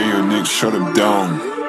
Hey, Nick, shut him down.